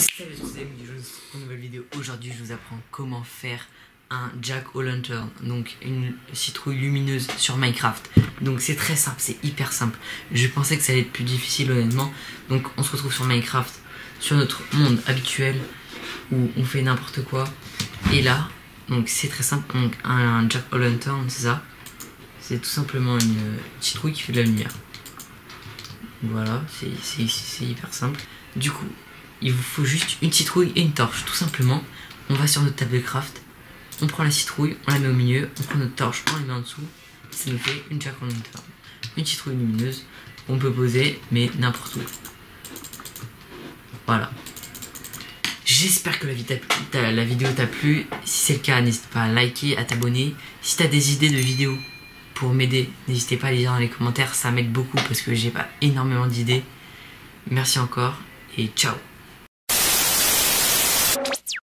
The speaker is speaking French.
Salut à tous les amis, vous pour une nouvelle vidéo. Aujourd'hui, je vous apprends comment faire un Jack O'Lantern, donc une citrouille lumineuse sur Minecraft. Donc c'est très simple, c'est hyper simple. Je pensais que ça allait être plus difficile honnêtement. Donc on se retrouve sur Minecraft, sur notre monde habituel où on fait n'importe quoi. Et là, donc c'est très simple. Donc un Jack O'Lantern, c'est ça. C'est tout simplement une citrouille qui fait de la lumière. Voilà, c'est hyper simple. Du coup, il vous faut juste une citrouille et une torche, tout simplement. On va sur notre table de craft, on prend la citrouille, on la met au milieu, on prend notre torche, on la met en dessous. Ça nous fait une jack lantern. Une citrouille lumineuse, on peut poser, mais n'importe où. Voilà. J'espère que la, la vidéo t'a plu. Si c'est le cas, n'hésite pas à liker, à t'abonner. Si t'as des idées de vidéos pour m'aider, n'hésitez pas à les dire dans les commentaires. Ça m'aide beaucoup parce que j'ai pas énormément d'idées. Merci encore et ciao